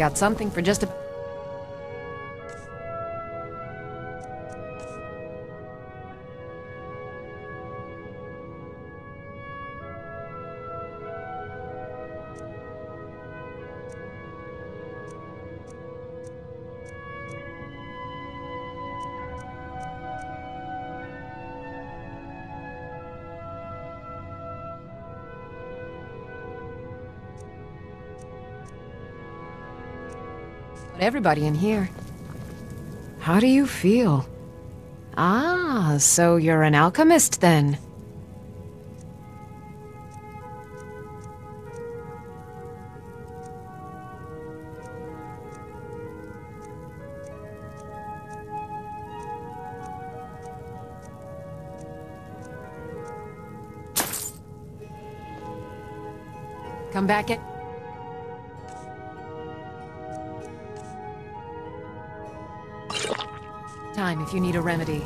Got something for just a... everybody in here. How do you feel? Ah, so you're an alchemist then? Come back in. Time if you need a remedy.